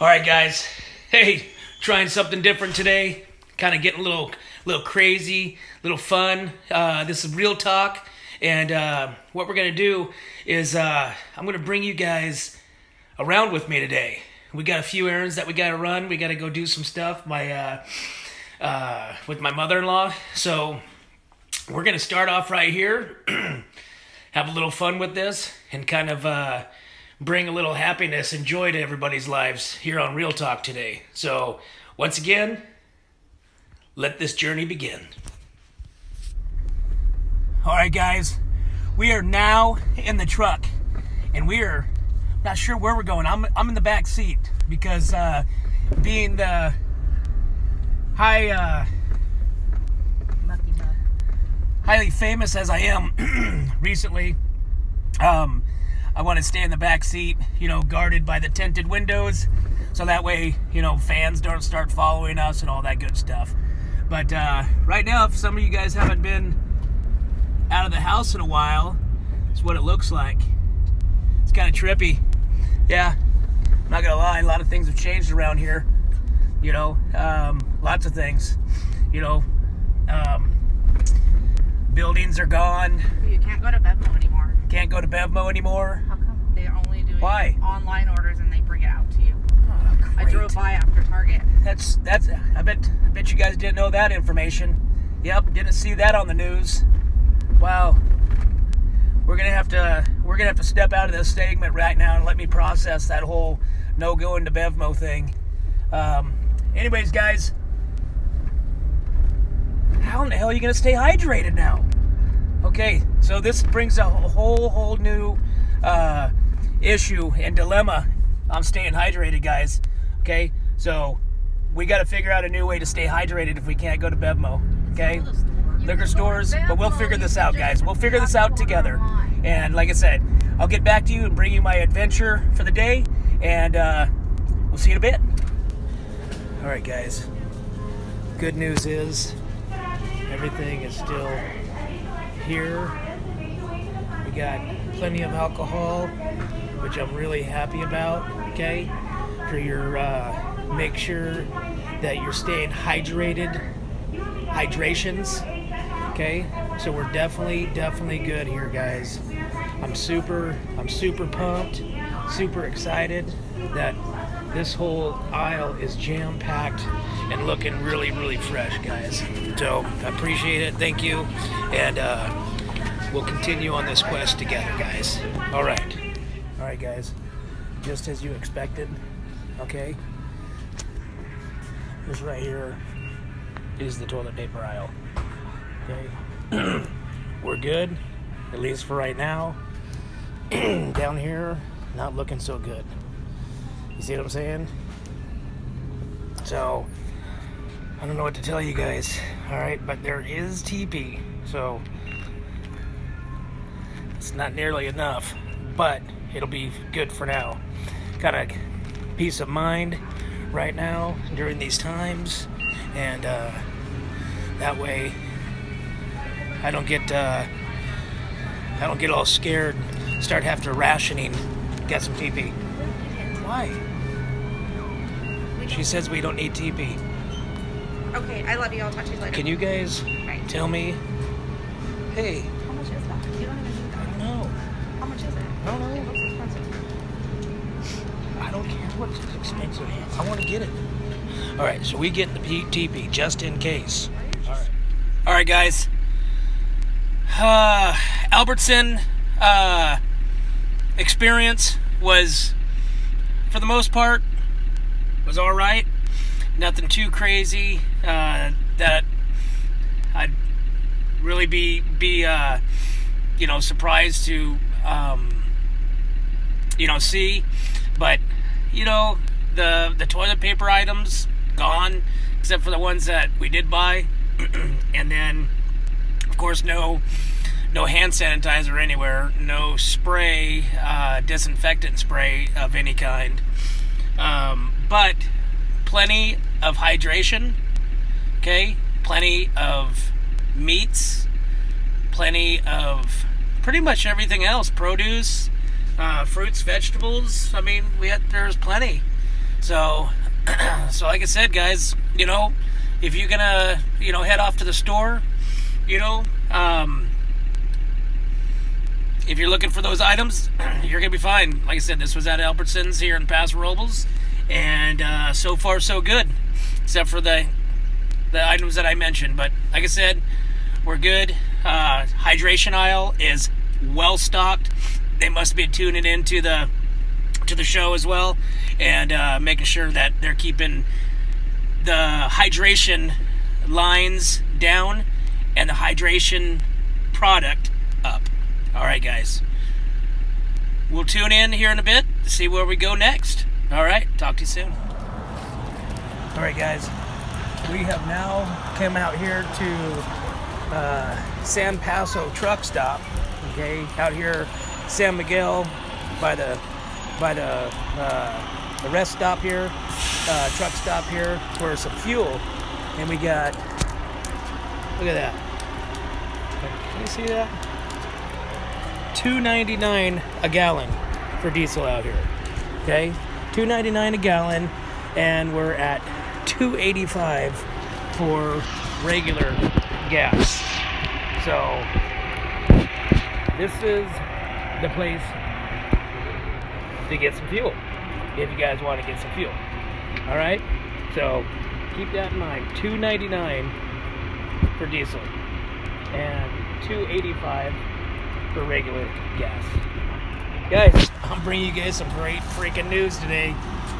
All right, guys. Hey, trying something different today. Kind of getting a little, little crazy, little fun. Uh, this is real talk, and uh, what we're gonna do is uh, I'm gonna bring you guys around with me today. We got a few errands that we gotta run. We gotta go do some stuff. My uh, uh, with my mother-in-law. So we're gonna start off right here. have a little fun with this and kind of uh, bring a little happiness and joy to everybody's lives here on Real Talk today. So, once again, let this journey begin. All right, guys, we are now in the truck, and we are not sure where we're going. I'm I'm in the back seat because uh, being the high. Uh, highly famous as I am recently, um, I want to stay in the back seat, you know, guarded by the tinted windows, so that way, you know, fans don't start following us and all that good stuff. But uh, right now, if some of you guys haven't been out of the house in a while, it's what it looks like. It's kind of trippy. Yeah, I'm not gonna lie, a lot of things have changed around here. You know, um, lots of things. You know, um, buildings are gone. You can't go to Bevmo anymore. Can't go to Bevmo anymore. How come? They're only doing Why? online orders and they bring it out to you. Oh, I drove by after Target. That's that's. I bet I bet you guys didn't know that information. Yep, didn't see that on the news. Wow. We're gonna have to we're gonna have to step out of this segment right now and let me process that whole no going to Bevmo thing. Um, anyways, guys, how in the hell are you gonna stay hydrated now? Okay, so this brings a whole whole new uh, issue and dilemma. I'm staying hydrated, guys. Okay, so we got to figure out a new way to stay hydrated if we can't go to Bevmo. Okay, liquor stores, but we'll figure this out, guys. We'll figure this out together. And like I said, I'll get back to you and bring you my adventure for the day, and uh, we'll see you in a bit. All right, guys. Good news is everything is still here. We got plenty of alcohol, which I'm really happy about. Okay, for your uh, make sure that you're staying hydrated. Hydrations. Okay, so we're definitely definitely good here, guys. I'm super I'm super pumped, super excited that this whole aisle is jam packed and looking really, really fresh, guys. So I appreciate it. Thank you. And uh, we'll continue on this quest together, guys. All right. All right, guys. Just as you expected, okay? This right here is the toilet paper aisle. Okay? We're good, at least for right now. Down here, not looking so good. You see what I'm saying? So, I don't know what to tell you guys. Alright, but there is TP. So, it's not nearly enough, but it'll be good for now. Got a peace of mind right now during these times, and uh, that way I don't get uh, I don't get all scared. Start having to rationing. Get some TP. Why? She says we don't need TP. Okay, I love you. I'll talk to you later. Can you guys Right. tell me? Hey, How much is that? You don't even need I don't know. How much is it? I don't know. It looks expensive. I don't care what's expensive. I want to get it. All right, so we get the P- TP just in case. All right. All right, guys. Uh, Albertson uh, experience was, for the most part, was all right. Nothing too crazy uh, that I'd really be be uh, you know surprised to um, you know see. But you know the the toilet paper items gone, except for the ones that we did buy, and then of course no no hand sanitizer anywhere, no spray, uh, disinfectant spray of any kind, um, but plenty of hydration. Okay, plenty of meats, plenty of pretty much everything else, produce, uh, fruits, vegetables. I mean, we had there's plenty. So, so like I said, guys, you know, if you're gonna, you know, head off to the store, you know, um, if you're looking for those items, you're gonna be fine. Like I said, this was at Albertsons here in Paso Robles, and uh, so far so good, except for the the items that I mentioned. But like I said, we're good. Uh, hydration aisle is well stocked. They must be tuning into the to the show as well, and uh, making sure that they're keeping the hydration lines down and the hydration product. All right, guys. We'll tune in here in a bit to see where we go next. All right, talk to you soon. All right, guys. We have now come out here to uh, San Paso truck stop. Okay, out here, San Miguel, by the by the uh, the rest stop here, uh, truck stop here for some fuel, and we got. Look at that. Can you see that? 2.99 a gallon for diesel out here. Okay, 2.99 a gallon, and we're at 2.85 for regular gas. So this is the place to get some fuel if you guys want to get some fuel. All right, so keep that in mind. 2.99 for diesel and 2.85 for regular gas. Guys, I'm bringing you guys some great freaking news today.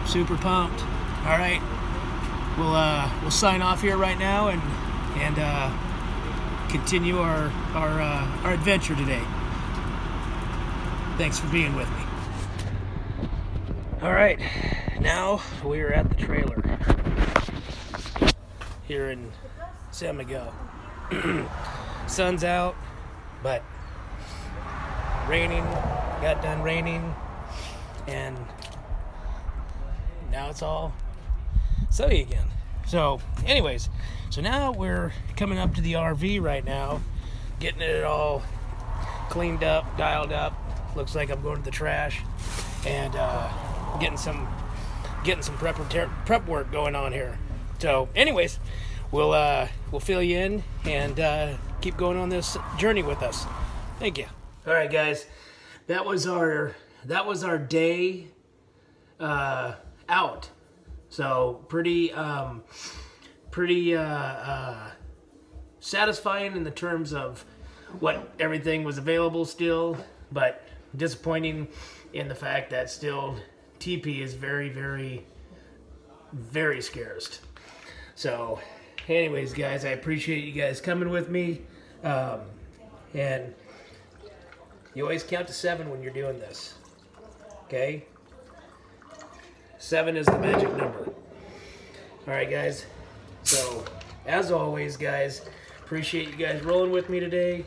Super pumped. All right, we'll uh, we'll sign off here right now and and uh, continue our our uh, our adventure today. Thanks for being with me. All right, now we're at the trailer here in San Miguel. Sun's out, but raining, got done raining, and now it's all sunny again. So, anyways, so now we're coming up to the RV right now, getting it all cleaned up, dialed up. Looks like I'm going to the trash, and uh, getting some getting some prep prep work going on here. So, anyways, we'll uh, we'll fill you in and uh, keep going on this journey with us. Thank you. All right, guys, that was our that was our day uh, out. So pretty um, pretty uh, uh, satisfying in the terms of what everything was available still, but disappointing in the fact that still TP is very very very scarce. So, anyways, guys, I appreciate you guys coming with me. Um, and you always count to seven when you're doing this. Okay? Seven is the magic number. All right, guys. So, as always, guys, appreciate you guys rolling with me today.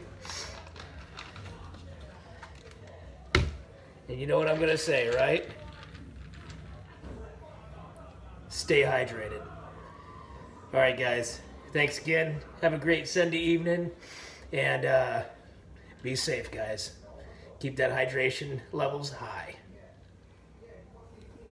And you know what I'm going to say, right? Stay hydrated. All right, guys. Thanks again. Have a great Sunday evening. And uh, be safe, guys. Keep that hydration levels high.